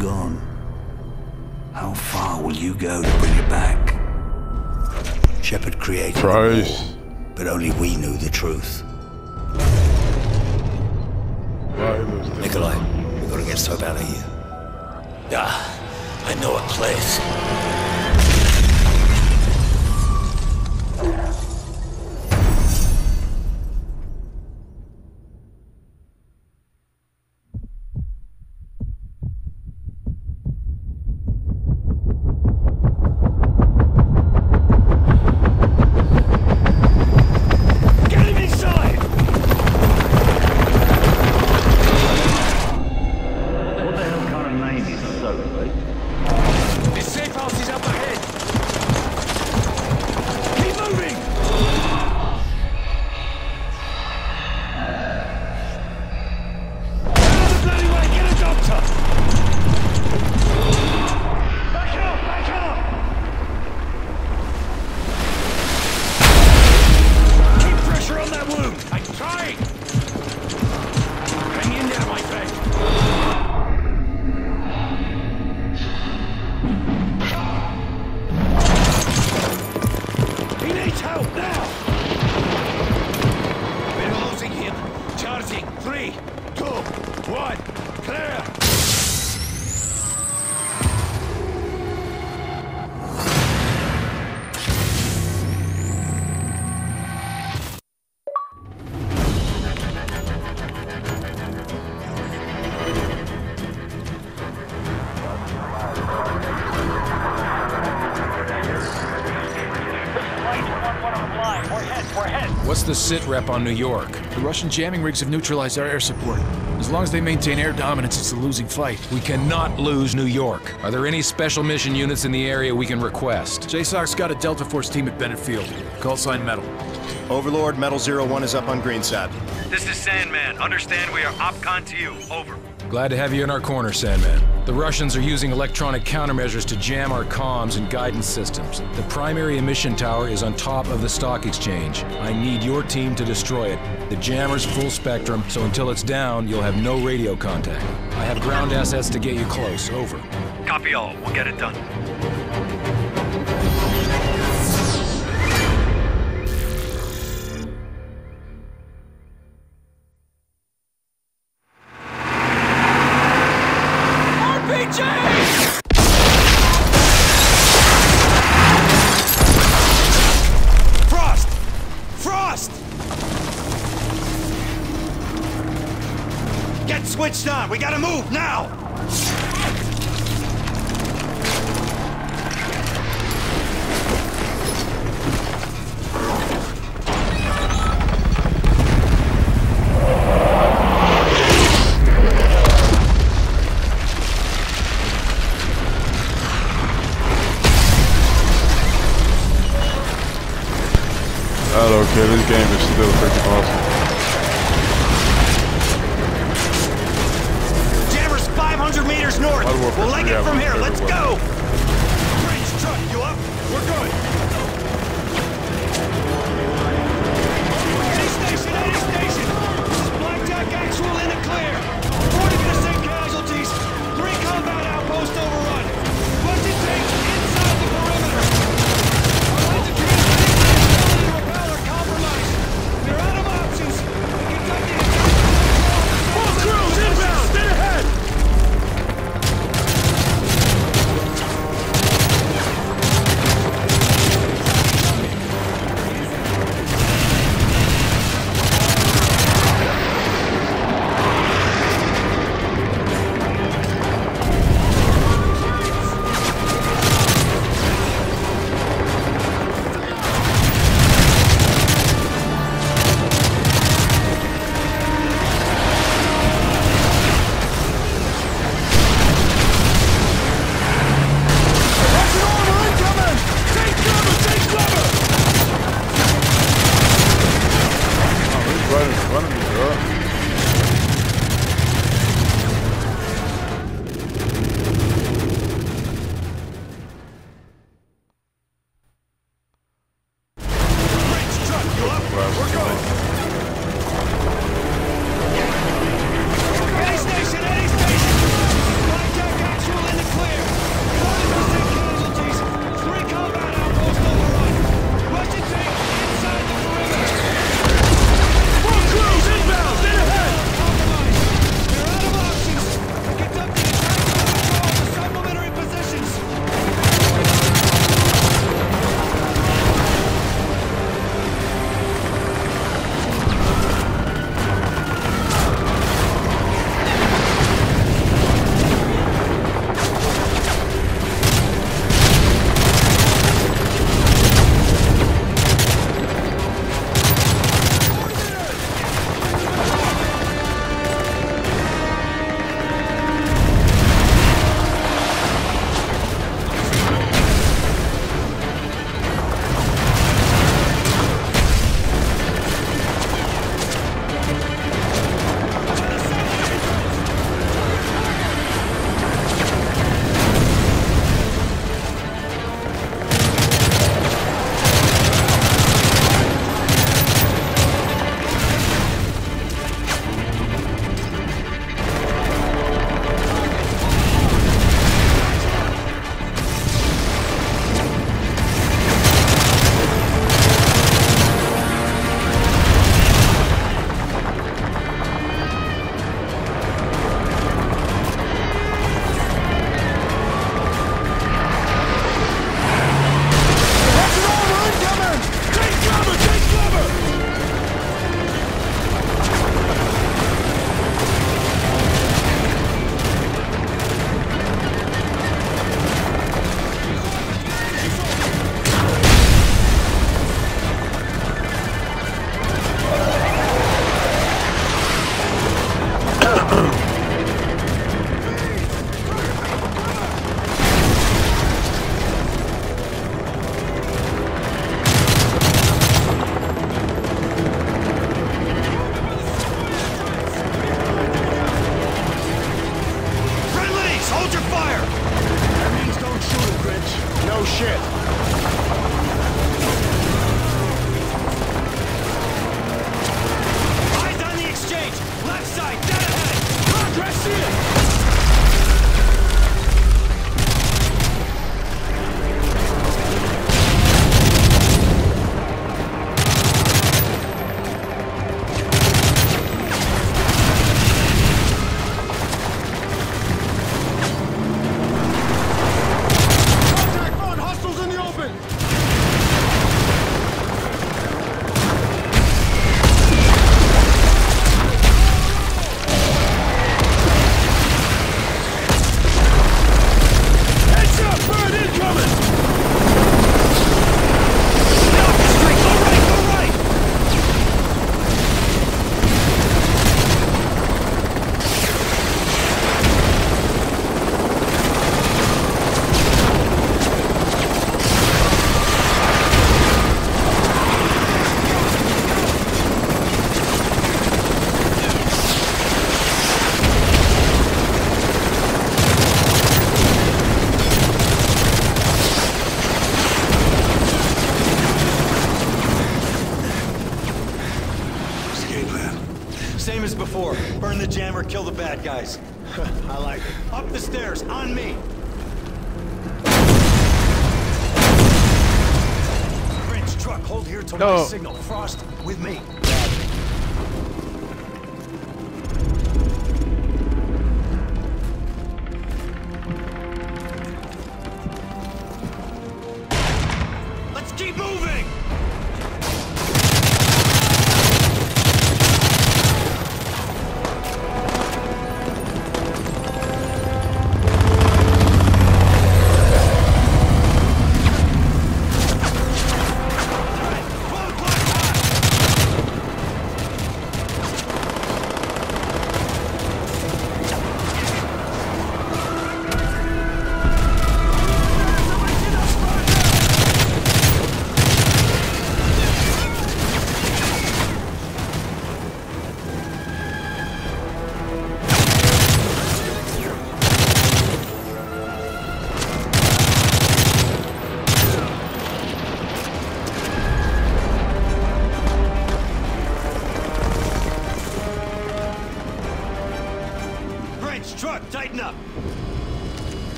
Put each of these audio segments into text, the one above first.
gone. How far will you go to bring it back? Shepard created the war, but only we knew the truth. Nikolai, we gotta get Soap out of here. Ah, I know a place. The sit rep on New York? The Russian jamming rigs have neutralized our air support. As long as they maintain air dominance, it's a losing fight. We cannot lose New York. Are there any special mission units in the area we can request? JSOC's got a Delta Force team at Bennett Field. Call sign Metal. Overlord, Metal Zero One is up on Greenside. This is Sandman. Understand we are OPCON to you. Over. Glad to have you in our corner, Sandman. The Russians are using electronic countermeasures to jam our comms and guidance systems. The primary emission tower is on top of the stock exchange. I need your team to destroy it. The jammer's full spectrum, so until it's down, you'll have no radio contact. I have ground assets to get you close. Over. Copy all. We'll get it done. This game is still freaking awesome. Jammer's 500 meters north! We'll leg 3, it from here, let's go! Range truck, you up? We're good! Any station, any station! This is Blackjack Actual in the clear! 40% casualties! Three combat outpost overrun! I like it. Up the stairs, on me. Grinch, truck, hold here till No. my signal. Frost, with me.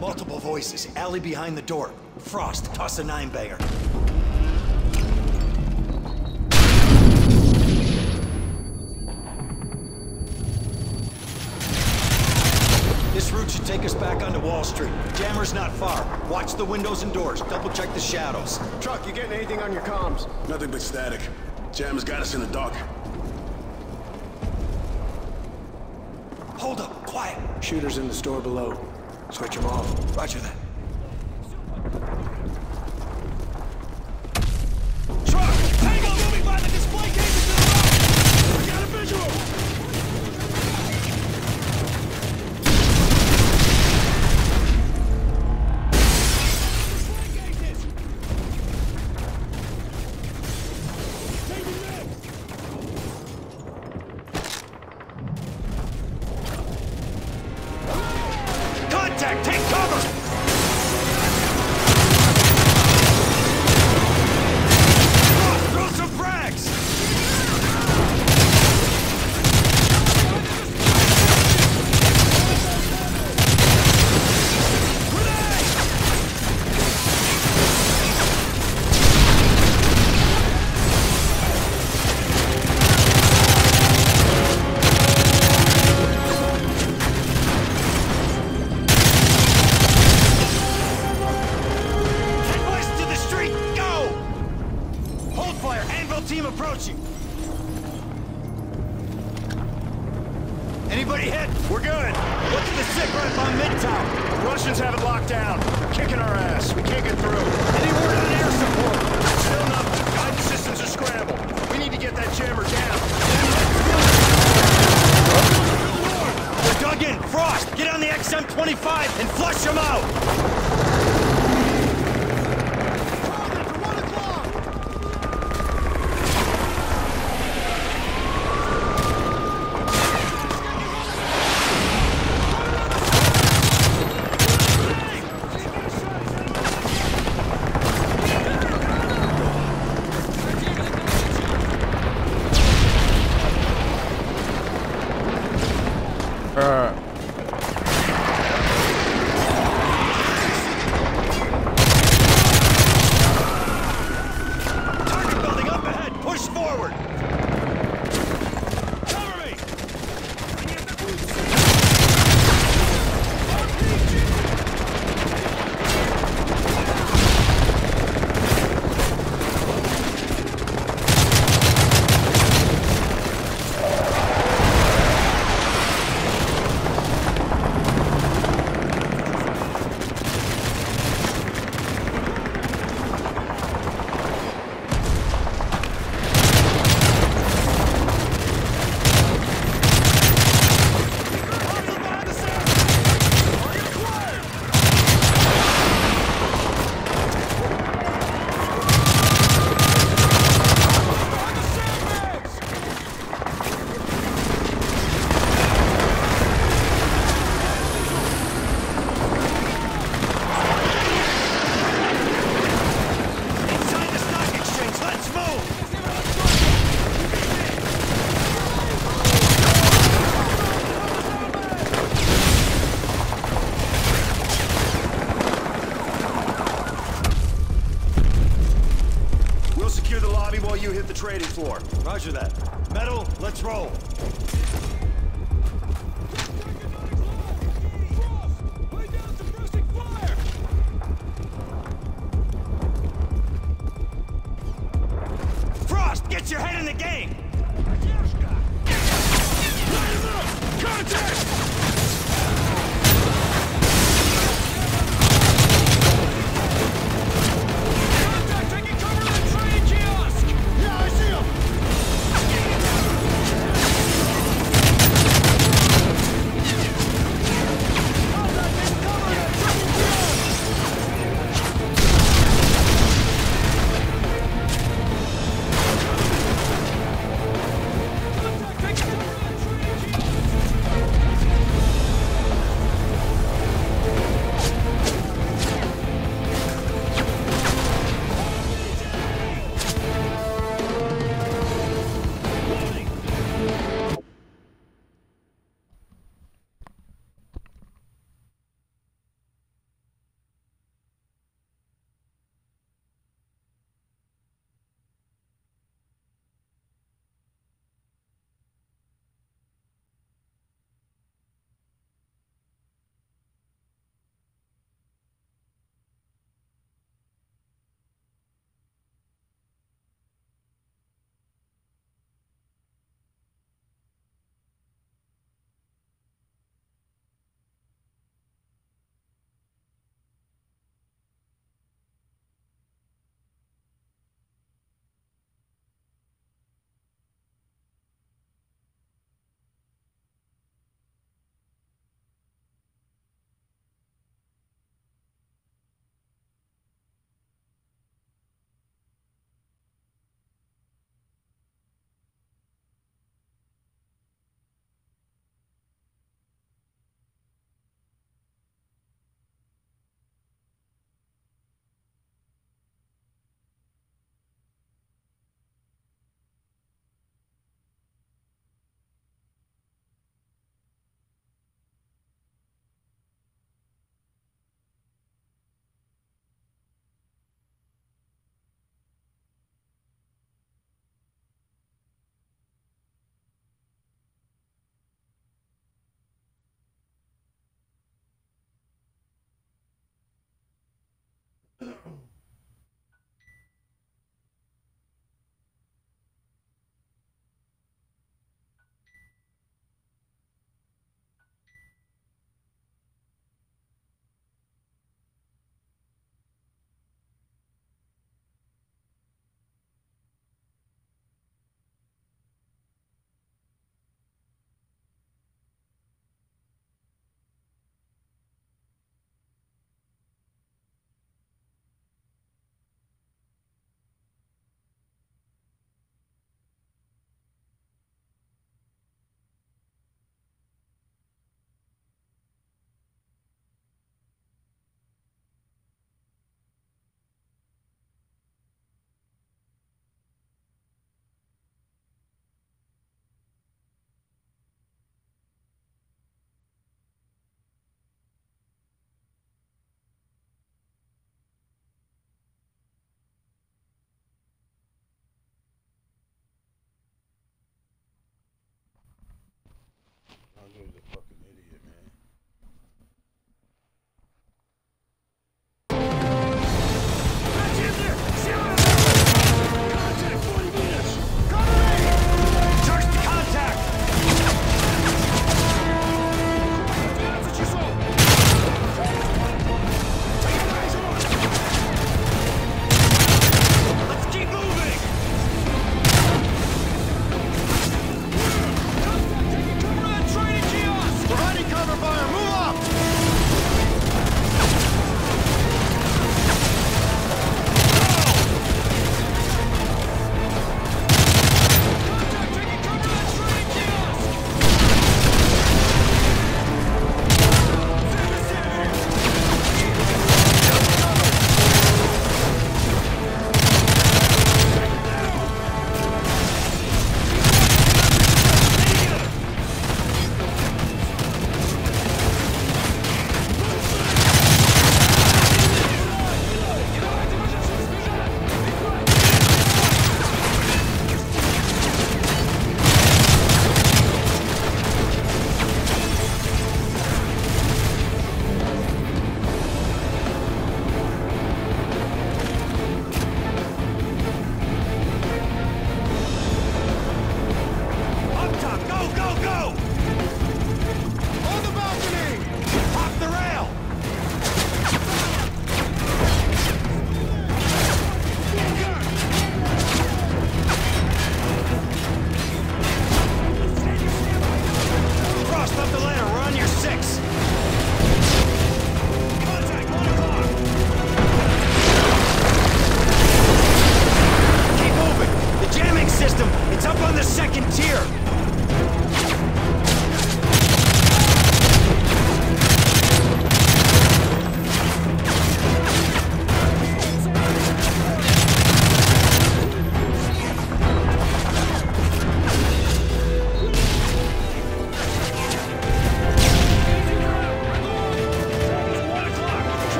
Multiple voices. Alley behind the door. Frost, toss a nine banger. This route should take us back onto Wall Street. Jammer's not far. Watch the windows and doors. Double check the shadows. Truck, you getting anything on your comms? Nothing but static. Jam has got us in the dark. Hold up, quiet. Shooters in the store below. Switch them off. Roger that. Rep on Midtown? Russians have it locked down. Kicking our ass. We can't get through. Any word on air support? Still nothing. Guidance systems are scrambled. We need to get that jammer down. We're dug in! Frost! Get on the XM-25 and flush them out!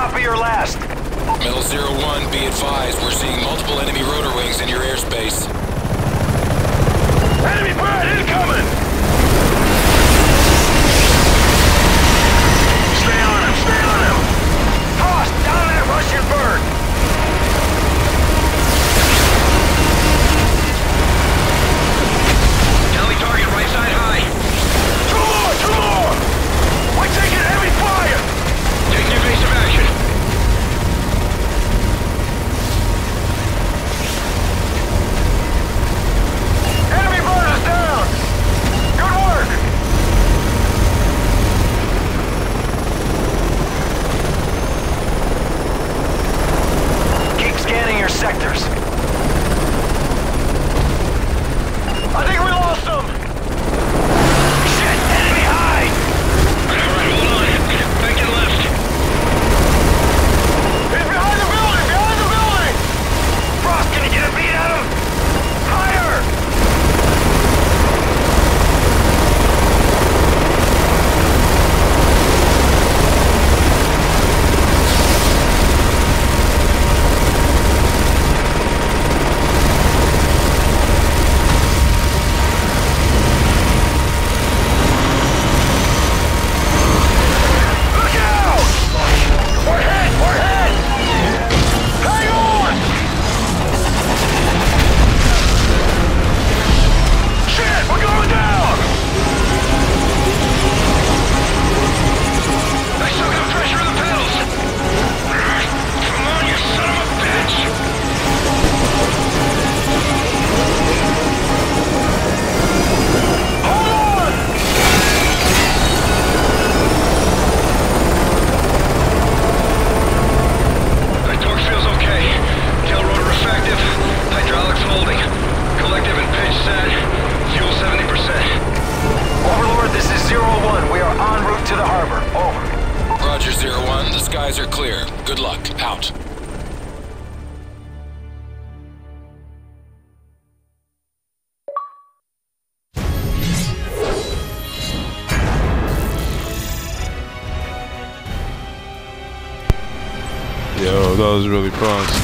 Copy your last. Metal Zero One, be advised, we're seeing multiple enemy rotor wings in your airspace. Enemy bird incoming!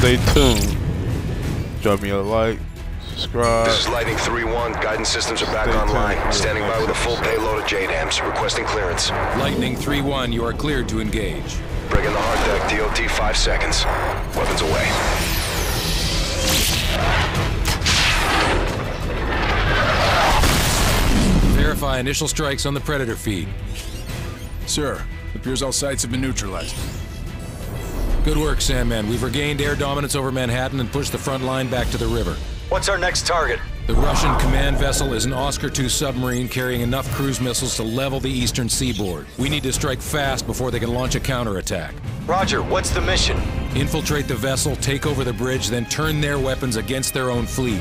Stay tuned. Drop me a like, subscribe. This is Lightning 3-1. Guidance systems are back Stay online. for the Standing by with a full payload of JDAMs. Requesting clearance. Lightning 3-1, you are cleared to engage. Bring in the hard deck. DOT 5 seconds. Weapons away. Verify initial strikes on the Predator feed. Sir, appears all sites have been neutralized. Good work, Sandman. We've regained air dominance over Manhattan and pushed the front line back to the river. What's our next target? The Russian command vessel is an Oscar II submarine carrying enough cruise missiles to level the eastern seaboard. We need to strike fast before they can launch a counterattack. Roger, what's the mission? Infiltrate the vessel, take over the bridge, then turn their weapons against their own fleet.